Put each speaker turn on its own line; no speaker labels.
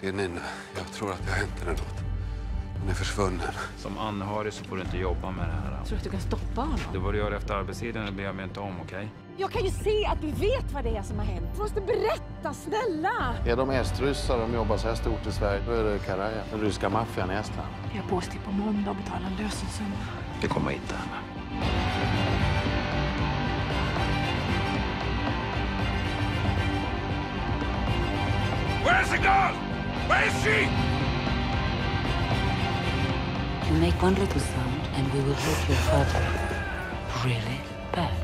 Det är Nina. Jag tror att det har hänt henne något. Hon är försvunnen.
Som anhörig så får du inte jobba med det här.
Tror du att du kan stoppa honom?
Det vad du gör efter arbetstiden det ber jag mig inte om, okej?
Jag kan ju se att du vet vad det är som har hänt. Du måste berätta, snälla!
Är de estryssar de jobbar så här stort i Sverige, då är det Karaja, den ryska maffian i Estland.
Jag är påskriven på måndag och betalar en lösensumma.
Vi kommer hitta henne.
Where's the girl? Where is she?
You make one little sound and we will hurt your father really bad.